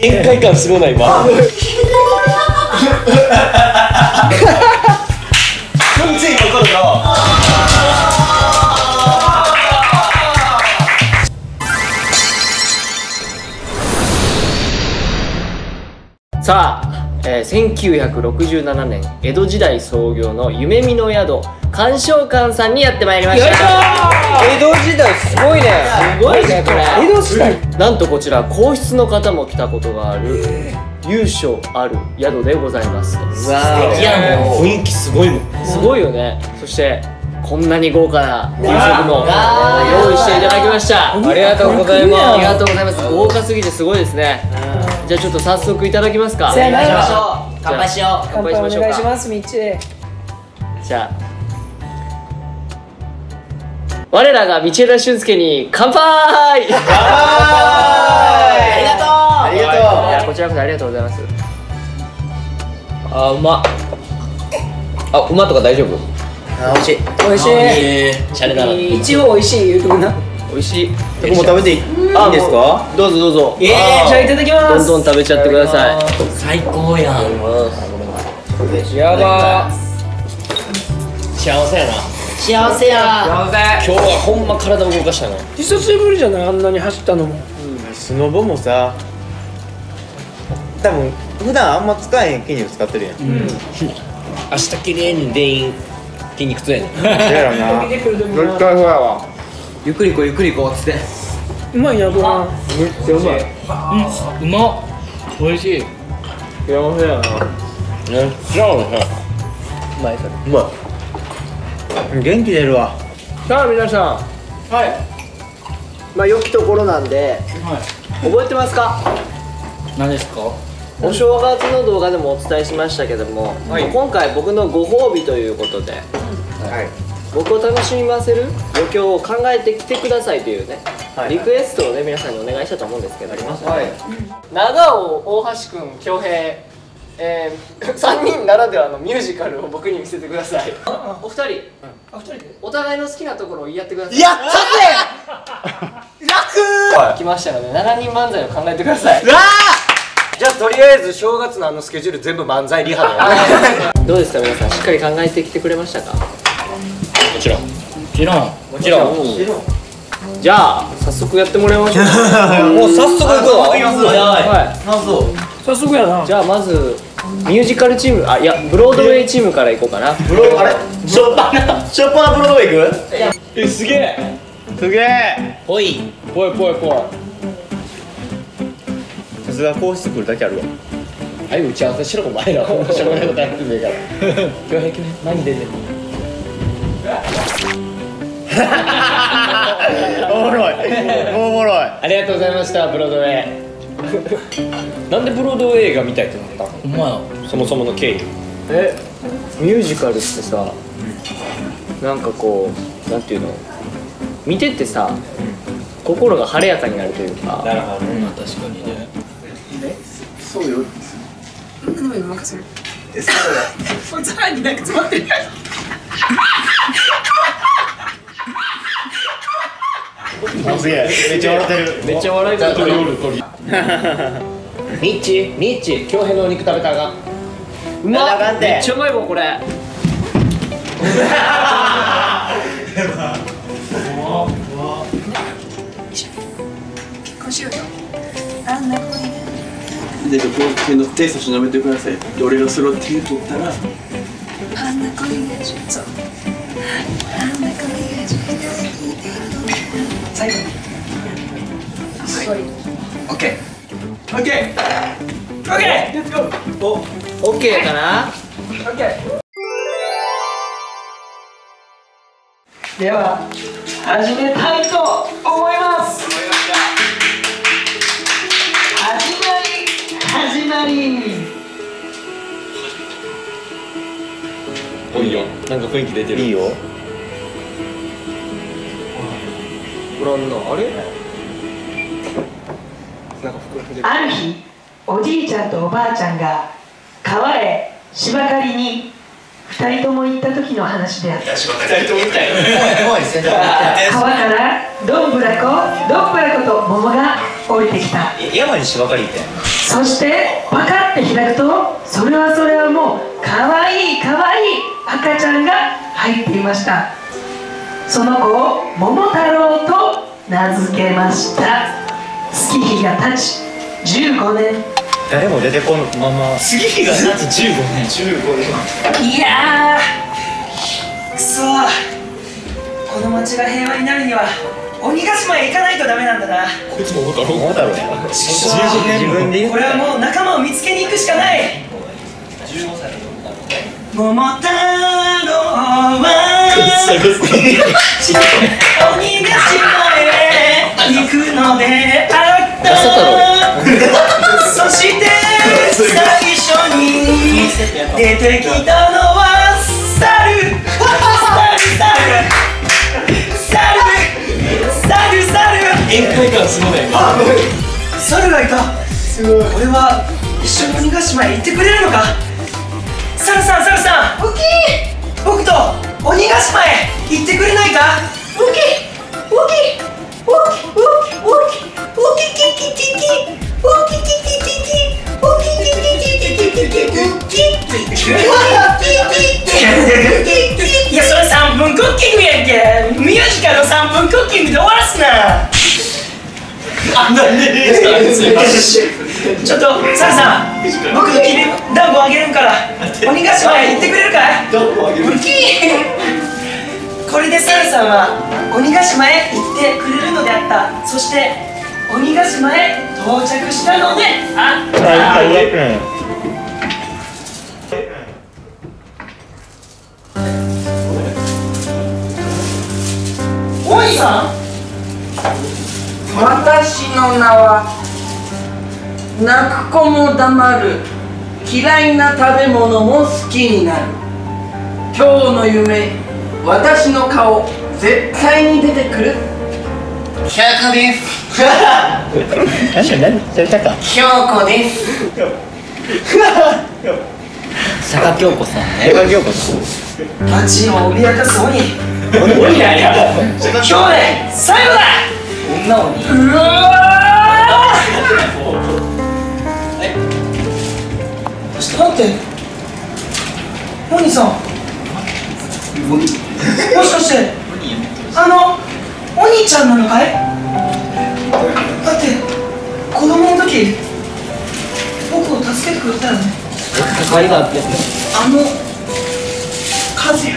宴会感すごない今完全にるなさあ、えー、1967年江戸時代創業の夢見の宿鑑賞館さんにやってまいりました。江戸時代すごいね。すごいねこれ。江戸時代？なんとこちら皇室の方も来たことがある由緒ある宿でございます。うわいやもう。雰囲気すごいもんすごいよね。そしてこんなに豪華な夕食も用意していただきました。ありがとうございます。ありがとうございます。豪華すぎてすごいですねじゃあちょっと早速いただきますか。せーの。乾杯しよう。乾杯しましょう。かますみっちじゃあ。我らが道枝俊介に乾杯。ありがとう。ありいがやこちらこそありがとうございます。あうま。あうまとか大丈夫？あ美味しい。美味しい。えーシャレだな一応美味しい言うとくな美味しい。僕も食べていいいいんですか？どうぞどうぞ。ええじゃあいただきまどんどん食べちゃってください。最高やん。やば幸せやな。幸せや。今日はほんま体動かしたな。久しぶりじゃないあんなに走ったのも。スノボもさ多分普段あんま使えへん筋肉使ってるやん、明日綺麗に全員筋肉痛やねん。やろな。絶対そうやわゆっくり行こうゆっくり行こうっつって。うまいやご飯めっちゃうまい。うまっ。美味しい。幸せやな。めっちゃ美味しい。うまいそれ。うまい。元気出るわ。さあ皆さん。はい。まあ良きところなんで、覚えてますか？何ですか？お正月の動画でもお伝えしましたけども、今回僕のご褒美ということで。はい僕を楽しませる余興を考えてきてくださいというね、はい。リクエストをね皆さんにお願いしたと思うんですけど。ありますはい。長尾大橋君恭平。えー、3人ならではのミュージカルを僕に見せてください。お二人。あ二人で？お互いの好きなところを言い合ってください。やったぜ！楽！来ましたので7人漫才を考えてください。じゃあとりあえず正月のあのスケジュール全部漫才リハだよ どうですか皆さん。しっかり考えてきてくれましたか？もちろん。もちろん。もちろん。じゃあ早速やってもらいましょう。もう早速行くわはい。なそう早速やな。じゃあまずミュージカルチームあいやブロードウェイチームからいこうかな。ブロあれ？ショッパーショッパーブロードウェイ行く？えすげえ。すげえ。ぽい。ぽいぽいぽい。さすが皇室来るだけあるわ。あい打ち合わせしろお前ら。しょうがないことやってんねえから。今日平気何出てんの？おもろい。おもろい。ありがとうございましたブロードウェイ。なんでブロードウェイが見たいってなったの？そもそもの経緯。えミュージカルってさなんかこうなんていうの？見ててさ心が晴れやかになるというか。なるほどね。まあ確かにねうん。任せるこいつ腹になんか詰まってる すげえ。めっちゃ笑ってる。めっちゃ笑いじゃあ方鳥ニッチニッチ京平のお肉食べたがうまっ。めっちゃうまいわこれ。結婚しようよあんな子にで旅行系の手差し伸べてくださいで俺がそれを手に取ったら OK! OK! Let's go! オッケーかな？OK! では始めたいと思います。始まり始まり。おいよ。なんか雰囲気出てる。いいよ。ご覧のあれ？ある日おじいちゃんとおばあちゃんが川へ芝刈りに二人とも行った時の話であった。川からどんぶらこどんぶらこと桃が降りてきた。山に芝刈りってそしてパカって開くとそれはそれはもうかわいいかわいい赤ちゃんが入っていました。その子を桃太郎と名付けました月日が経ち15年。誰も出てこんまま。次日が夏15年。15年。いやーくそこの町が平和になるには鬼ヶ島へ行かないとダメなんだな。こいつも桃太郎桃太郎や自分でこれはもう仲間を見つけに行くしかない。桃太郎は。鬼ヶ島へ行くのであった。そして最初に出てきたのは猿。猿猿猿宴会感すごいね。猿がいた。これは一緒に鬼ヶ島へ行ってくれるのか。猿さん猿さん。オキ。僕と鬼ヶ島へ行ってくれないか。オキ。オキオキいやそれ3分クッキングやんけ。ミュージカルの3分クッキングで終わらすな。あ何ちょっとサラさん僕のきり団子あげるから。鬼ヶ島へ行ってくれるかい？これでサルさんは鬼ヶ島へ行ってくれるのであった。そして鬼ヶ島へ到着したのであった。私の名は泣く子も黙る嫌いな食べ物も好きになる。今日の夢私の顔絶対に出てくる。京子です。何それたか京子です。坂京子さんね。映画業界街を脅かす鬼。いやいや。今日で最後だ。女鬼うわー。待って。鬼さんもしかしてあの鬼ちゃんなのかい？だって子供の時僕を助けてくれたよね？あの和也。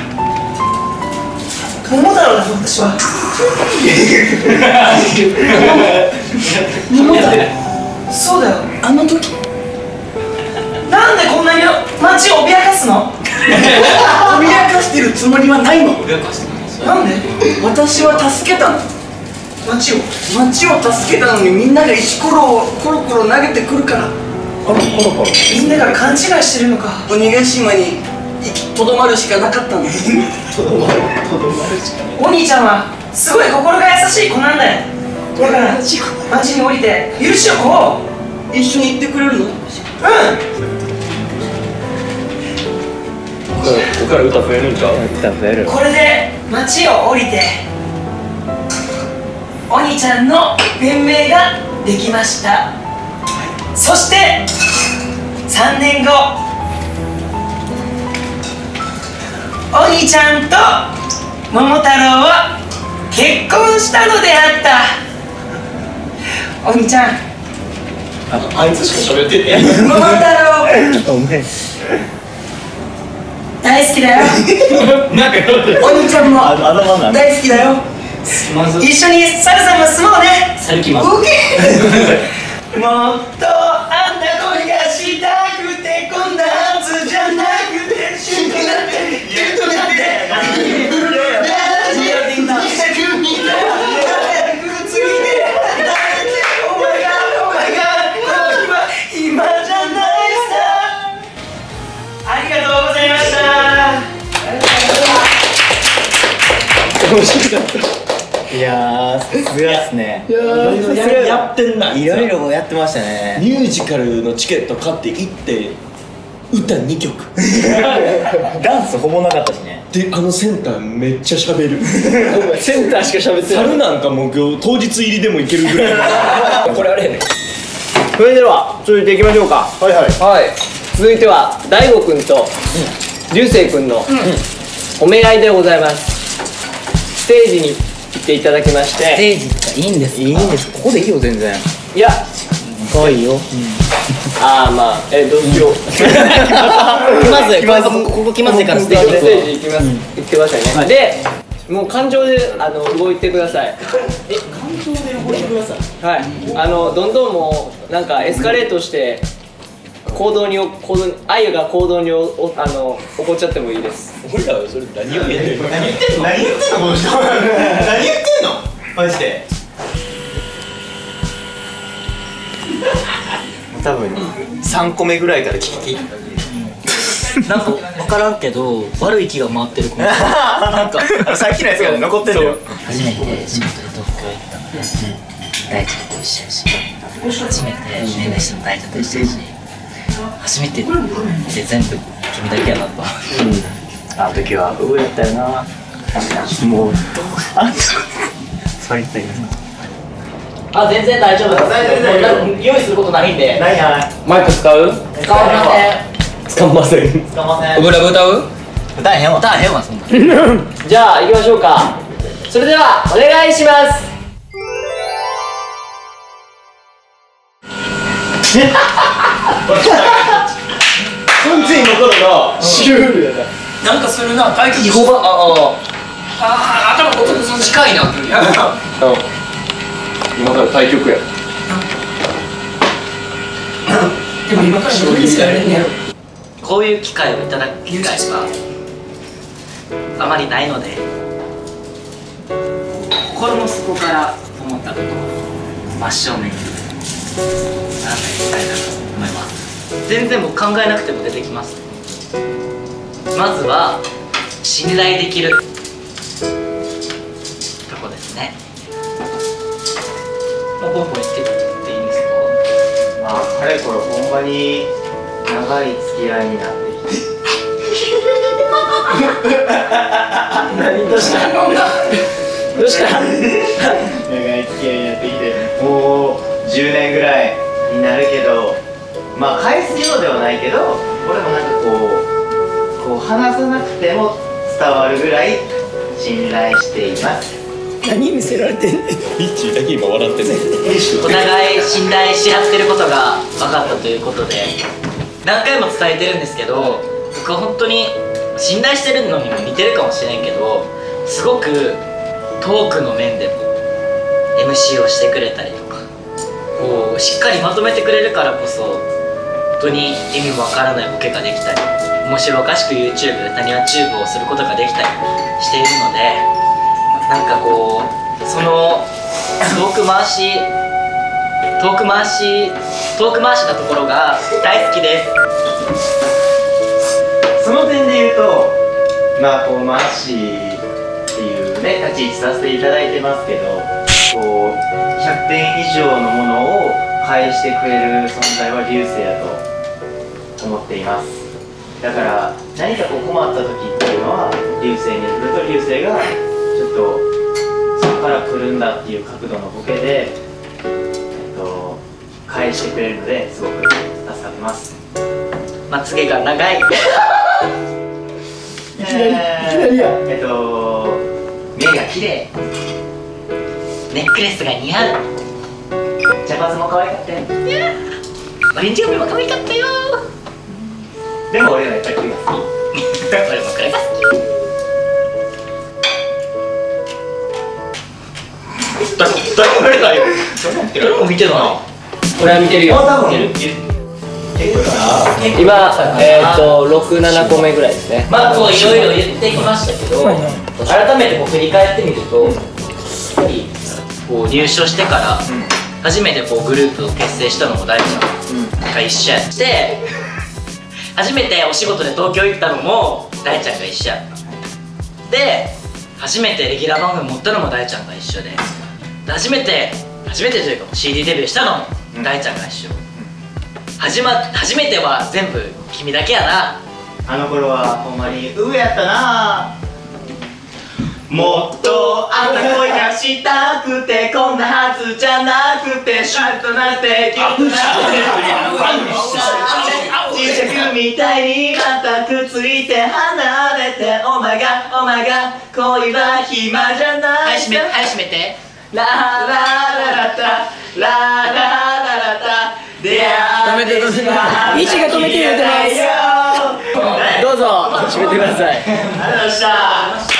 桃太郎だ私は してるつもりはないの？なんで？私は助けたの。街を？町を助けたのにみんなが石ころをコロコロ投げてくるから。みんなが勘違いしてるのか。鬼ヶ島に行きとどまるしかなかったの。お兄ちゃんはすごい心が優しい子なんだよ。だから街に降りて許しをこう。一緒に行ってくれるの？うんここから歌増えるんちゃう？歌増える。これで街を降りてお兄ちゃんの弁明ができました。そして3年後お兄ちゃんと桃太郎は結婚したのであった。お兄ちゃん。あいつしか喋ってね桃太郎。おめえ大好きだよ。なんかお兄ちゃんも。大好きだよ。まず。一緒にサルさんも住もうね。さるきまず。ウケ もっしたいやーさすがですね。いやーやってんないろいろやってましたね。ミュージカルのチケット買って行って歌2曲。ダンスほぼなかったしね。であのセンターめっちゃ喋る。センターしか喋ってない。猿なんかもう今日当日入りでもいけるぐらい これあれやねそれでは続いていきましょうか。はいはい。はい。続いては大悟くんと流星くんのお願いでございます。ステージに行っていただきまして。テージとかいいんですいいんです。ここでいいよ全然。いや。可愛いよ、ああまあえどうしよう。気まずいここここ気まずいからステージステージ行きます、行ってください。ね、でもう感情であの動いてください。え感情で動いてください。はい。あのどんどんもうなんかエスカレートして行動に行動にあゆが行動におおあの起こっちゃってもいいです俺らはそれ何を言ってるの何言ってんの何言ってんのこの人何言ってんのマジで多分3個目ぐらいから聞きなんか分からんけど悪い気が回ってるこのなんかさっきのやつが残ってるよ初めて仕事で東京行ったので大ちゃんと一緒やし初めて年齢しても大ちゃんと一緒やし初めてって全部君だけやなと。あの時は上やったよな。もうあ座りたいあ全然大丈夫です用意することないんで。ないない。マイク使う？使わな使いません使ませんブラブ歌う？歌えへんわ。歌えへんわそんな。じゃあ行きましょうか。それではお願いします 完全に残るなシュールやななん。かするな対局5番ああ頭こそ近いなあ今から対局やでも今から将棋使えるん。やろこういう機会をいただく機会はあまりないので心の底から思ったことを真正面に話していきたいなと思います。全然もう考えなくても出てきます。まずは信頼できる。とこですね。もうポンポン言ってっていいんですか？まあかれこれほんまに長い付き合いになってきて。何 どうした？どうした？長い付き合いになってきてもう10年ぐらいになるけどまあ返すようではないけど俺もなんかこうこう話さなくても伝わるぐらい信頼しています。何見せられてんねん。リッだけ今笑ってんねん。お互い信頼し合ってることが分かったということで何回も伝えてるんですけど僕は本当に信頼してるのにも似てるかもしれんけどすごくトークの面でも MC をしてくれたりとかこうしっかりまとめてくれるからこそ本当に意味もわからないボケができたり面白おかしく YouTube 谷はチューブをすることができたりしているのでなんかこうそのトーク回しトーク回しトーク回しなところが大好きです。その点で言うとまあこうマーシーっていうね立ち位置させていただいてますけどこう100点以上のものを返してくれる存在は流星やと思っています。だから何かこう困った時っていうのは流星に来ると流星がちょっとそこから来るんだっていう角度のボケで、えっと、返してくれるのですごく助かってます。まつげが長い。いきなりやえっと目が綺麗。ネックレスが似合う茶髪も可愛かったよオレンジ帯も可愛かったよ。でも俺らやっぱりこれが好き俺もこれが好誰も誰だよき見てるな俺は見てるよ。今えっ、と67個目ぐらいですね。まあこういろいろ言ってきましたけど改めてこう振り返ってみるとやっぱりこう入所してから初めてこうグループを結成したのも大ちゃん。が一緒やって。初めてお仕事で東京行ったのも大ちゃんが一緒やった。で初めてレギュラー番組持ったのも大ちゃんが一緒で。で初めて初めてというか CD デビューしたのも大ちゃんが一緒。始ま初めては全部君だけやな。あの頃はほんまに上やったなもっとあんな恋がしたくてこんなはずじゃなくてシュッとなってギュッとなって。磁石みたいにまたくっついて。離れて。お前がお前が恋は暇じゃないはい閉めはい閉めて。ララララタララララタ出会止めて。止めて。ミチが止めて。言うて。ますどうぞ締めて。くださいありがとうございました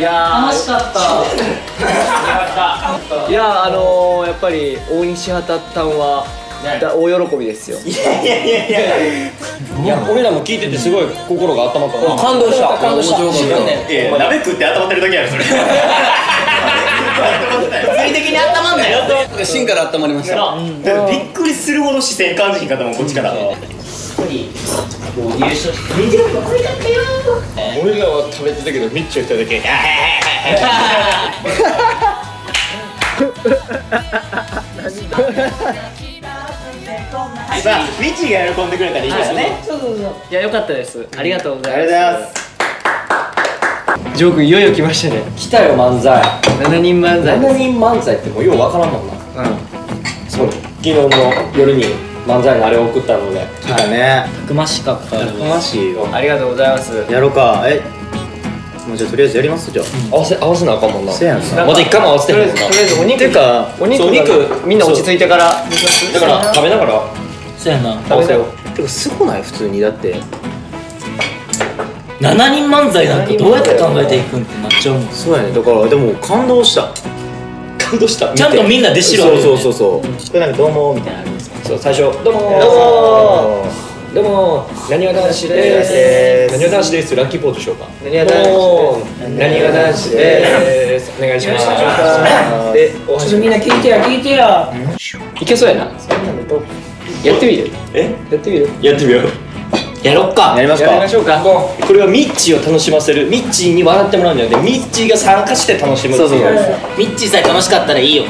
いや楽しかった。いやあのー、やっぱり大西畑たんはだ大喜びですよ。いや俺らも聞いててすごい心が温まったな。感動した。感動した。鍋食って温まってるだけやろそれ。物理的に温まんなよ。芯から温まりました。だからびっくりするほど視線感じひんかったもんこっちから俺らは食べてたけど ミッチョ一人だけ。さあミチが喜んでくれたらいいですね。いや良かったです。ありがとうございありがとうございます。ますジョー君いよいよ来ましたね。来たよ漫才。7人漫才7人漫才ってもうようわからんもんな。そう昨日の夜に漫才のあれを送ったので。来たね。たくましかったたくましいよありがとうございます。やろうか。えもうじゃあとりあえずやりますじゃあ。合わせ合わせなあかんもんな。せやんなまだ一回も合わせてとりあえへんもんなずとりあえずお肉。てかお肉そうお肉。みんな落ち着いてから。だから食べながら。そうやな。合わせよう。てかすごない？普通にだって。7人漫才なんかどうやって考えていくんってなっちゃうもん。そうやね。だからでも感動した。感動した。ちゃんとみんな出しろそうそうそうそう。これなんかどうもみたいな。のあるそう最初。どうもー。どうもどうもなにわ男子です。なにわ男子です。ラッキーポーズしようか。なにわ男子どうもなにわ男子です。お願いします。でおちょっとみんな聞いてや聞いてや。いけそうやな。やってみる？え？やってみる？やってみよう。やろっか。やりますやりまか。しょうか。これはミッチーを楽しませる。ミッチーに笑ってもらうんじゃなくてミッチーが参加して楽しむそうそうミッチーさえ楽しかったらいいよ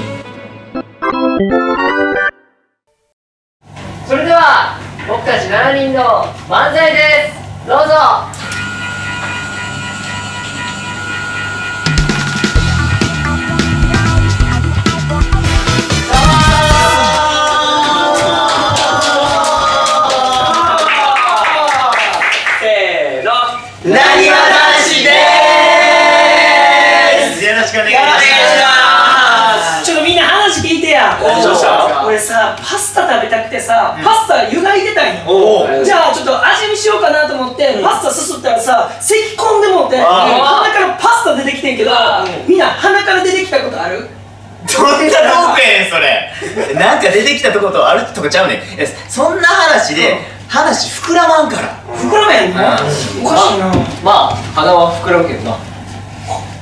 たち7人の漫才です。どうぞ。せーの。なにわ男子でーす。よろしくお願いします。ちょっとみんな話聞いてや。どうした俺さパスタ食べたくてさパスタ湯がいてたんよ。じゃあちょっと味見しようかなと思ってパスタすすったらさ咳込んでもってあ鼻からパスタ出てきてんけどみんな鼻から出てきたことある？どんなトークやねんそれ？なんか出てきたとことあるとかちゃうねん。そんな話で話膨らまんから。膨らめんの？おかしいな。まあ鼻は膨らむけどな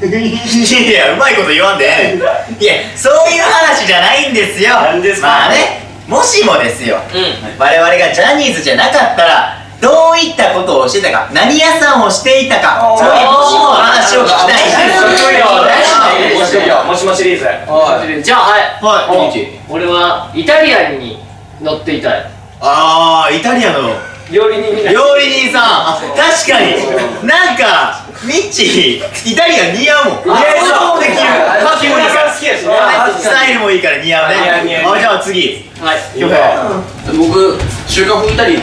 いやうまいこと言わんでええねん。いやそういう話じゃないんですよ。まあねもしもですよ、我々がジャニーズじゃなかったらどういったことをしてたか何屋さんをしていたか。そういうもしもの話を聞きたいんですよもしもシリーズ。じゃあはい。はい俺はイタリアンに乗っていたい。ああイタリアの料理人にな料理人さん。あ確かに。なんかミッチーイタリアン似合うもん。似合うできる。かっこいいから好きやしね。スタイルもいいから似合うね。似合う似合うあじゃあ次。はい。よ僕中華風イタリアン。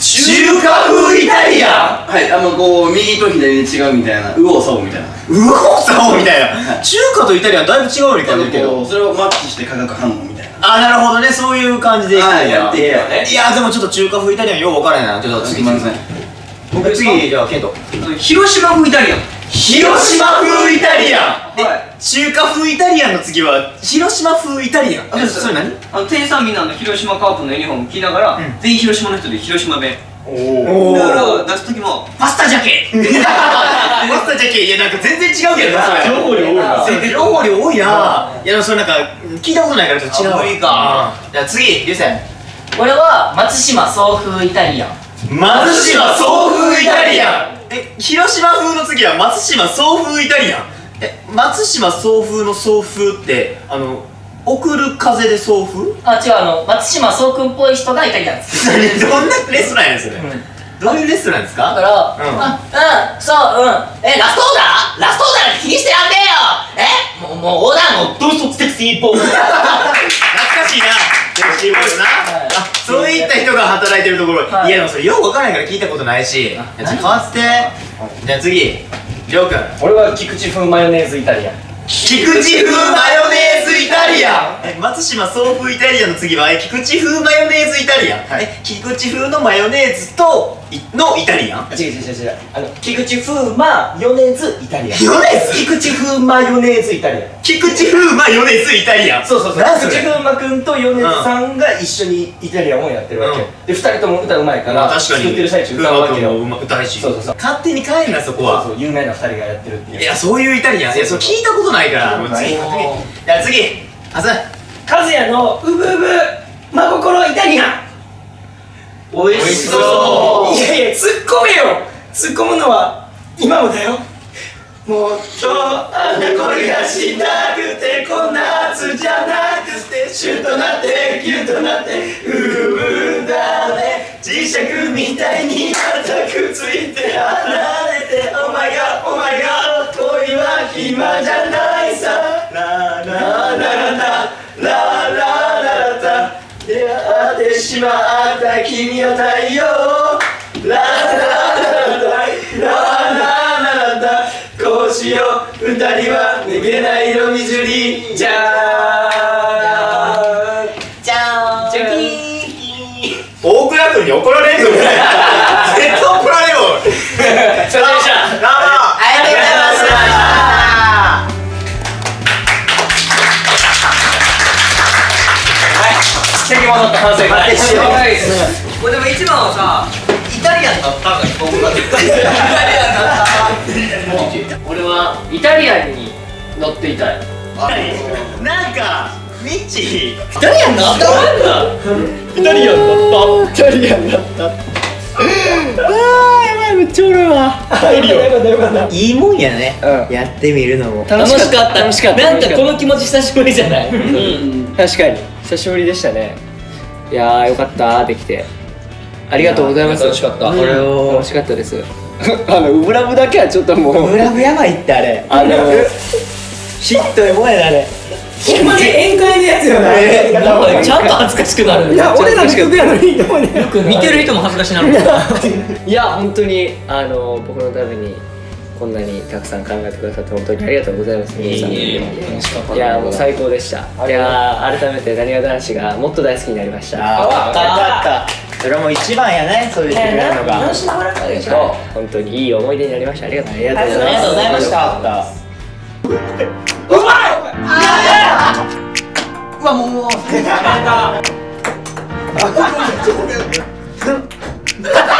中華風イタリアン？はいあのこう右と左に違うみたいな。右往左往みたいな。うおさおみたいな。中華とイタリアンだいぶ違うように感じるけど。それをマッチして化学反応あなるほどね。そういう感じでやって。いやでもちょっと中華風イタリアンよう分からへんな。ちょっと次。すいません僕次じゃあケント。広島風イタリアン。広島風イタリアン。え中華風イタリアンの次は広島風イタリアン。あそれ何？あの店員さんみんなの広島カープのユニフォーム着ながら、全員広島の人で広島弁。おだから出す時も「パスタじゃけ!」マスタージャケ いやなんか全然違うけどな。それ情報量多いな。情報量多いな。いやでもそれなんか聞いたことないからちょっと違う無理か。じゃあ次リュウセン俺は松島送風イタリアン。松島送風イタリアン。え広島風の次は松島送風イタリアン。え松島送風の送風ってあの送る風で送風？あ違うあの松島聡君っぽい人がイタリアンです。どんなレストランやそれ、どういうレストランですか？だから、うん。あうんそううん。えラストオーダー？ラストオーダーなんて気にしてやんねえよ。え？もうもうオーダーもどうぞセクシーボー。イ懐かしいな。セクシーボーイな、あそういった人が働いてるところ、はい。い、やでもそれよくわからないから聞いたことないし。い。やちょっと変わって。じゃあ次りょうくん。俺は菊池風マヨネーズイタリアン菊池風マヨネーズイタリアン。え松島送風イタリアンの次はえ菊池風マヨネーズイタリアン、え菊池風のマヨネーズといのイタリアン？違う違う違う違う。あの菊池風マヨネーズイタリアン。ヨネーズ菊池風マヨネーズイタリアン。菊池風マヨネーズイタリアン。そうそうそう。菊池風磨君と米津さんが一緒にイタリアンをやってるわけ、うん。で二人とも歌うまいから、まあ確かに。作ってる最中歌うわけよ。歌いし。そうそうそう。勝手に帰るなそこは。そうそう有名な二人がやってるっていう。いやそういうイタリアン。いやそれ聞いたことないから。もう次次。じゃあ次。あさ和也のうぶうぶ真心イタリアン美味しそう。いやいや突っ込めよ。突っ込むのは今もだよ。もっとあんな恋がしたくてこんな夏じゃなくてシュッとなってキュッとなって産んだね。磁石みたいにまたくっついて離れてお前がお前が恋は暇じゃないさ。ララララララ。まった君は太陽。ラララララララララこうしよう二人は逃げない色みじゅりじゃーじゃーんじゃー大倉君に怒られんぞ絶対先戻って反省会しようこれでも一番はさイタリアンだったが一番多かったイタリアンだった俺はイタリアンに乗っていたい。なんかミッチー。イタリアンだったイタリアンだった。イタリアンだった。あーやばいめっちゃおるわいいもんやね、うん。やってみるのも。楽しかった。楽しかった。なんかこの気持ち久しぶりじゃない？うん。確かに。久しぶりでしたねいやーよかったできて。ありがとうございます。楽しかった。うん。これを。楽しかったです。あのウブラブだけはちょっともう。ブラブやばいってあれ。あの ヒットエモやなあれ。ほんまに宴会のやつよな。えーちゃんと恥ずかしくなる。いや俺らの曲やのにでもね。見てる人も恥ずかしなる。いや本当にあの僕のためにこんなにたくさん考えてくださって本当にありがとうございます。皆さん。いやもう最高でした。いや改めてなにわ男子がもっと大好きになりました。ああよかった。それはもう一番やねそう言ってくれるのが本当にいい思い出になりました。ありがとうございます。ありがとうございましたうわもうあ